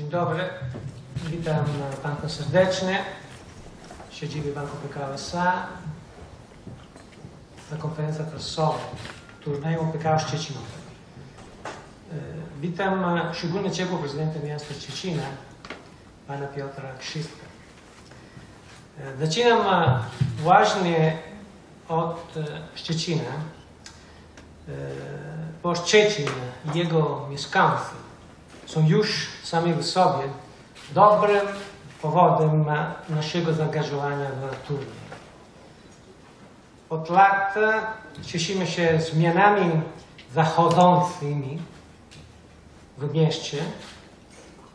Dzień dobry, witam Państwa serdecznie. W siedzibie Banku PKO SA na konferencji prasowej turnieju PKO Szczecinowy. E, Witam szczególnie ciepło prezydenta miasta Szczecina, pana Piotra Krzyska. E, Zaczynam właśnie od e, Szczecina, bo Szczecin jego mieszkańcy są już sami w sobie dobrym powodem na- naszego zaangażowania w turniej. Od lat cieszymy się zmianami zachodzącymi w mieście,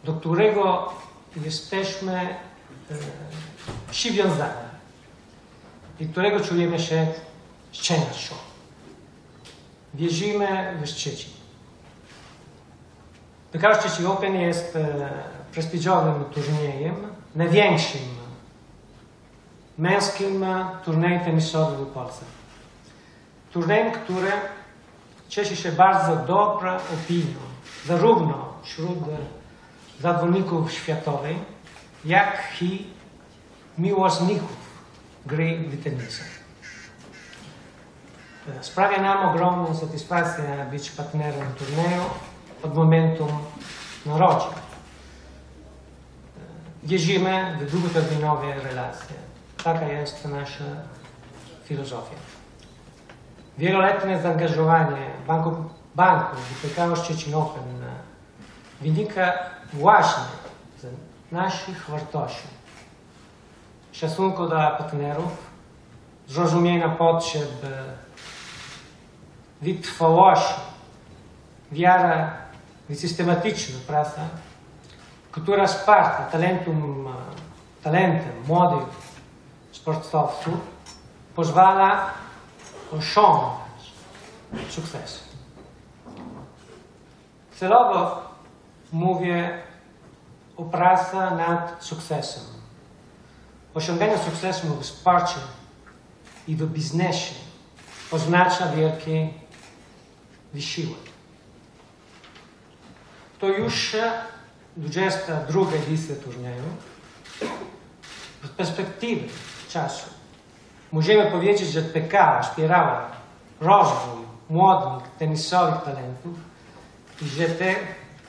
do którego jesteśmy e, przywiązani i którego czujemy się z częścią. Wierzymy w Szczecin. Szczecin Open jest e, prestiżowym turniejem, największym męskim turniejem tenisowym w Polsce. Turniejem, który cieszy się bardzo dobrą opinią, zarówno wśród zawodników światowych, jak i miłośników gry w tenisa. E, Sprawia nam ogromną satysfakcję być partnerem turnieju od momentu narodzin. Wierzymy w długoterminowe relacje. Taka jest nasza filozofia. Wieloletnie zaangażowanie banku, banku w PKO Szczecin wynika właśnie z naszych wartości. Szacunku dla partnerów, zrozumienia potrzeb, wytrwałości, wiara in sistematično prati. Kultura Sparta, talentum, eh, talente, modi, sportovcu, pozvala Ošon sukces. Celovo mówię o pracy nad sukcesem. Osiąganie sukcesu w sporcie i w biznesie oznacza wielki wysiłek. To już 22 edycja turnieju. Z perspektywy czasu możemy powiedzieć, że PKO wspierała rozwój młodych tenisowych talentów i że te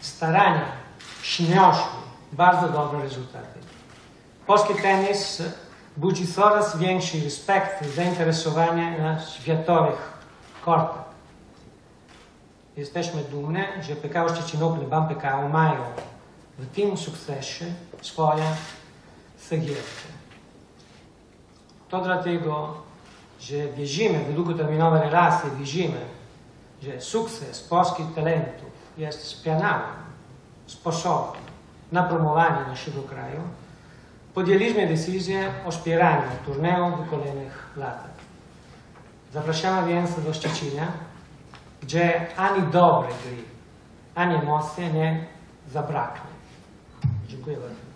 starania przyniosły bardzo dobre rezultaty. Polski tenis budzi coraz większy respekt i zainteresowanie na światowych kortach. Jesteśmy dumni, że PKO Szczecin Open i BAM PKO mają w tym sukcesie swoje cegiełki. To dlatego, że wierzymy w długoterminowe relacje, wierzymy, że sukces polskich talentów jest wspaniałym sposobem na promowanie naszego kraju. Podjęliśmy decyzję o wspieraniu turnieju w kolejnych latach. Zapraszamy więc do Szczecina, gdzie ani dobrej gry, ani emocji nie zabraknie. Dziękuję bardzo.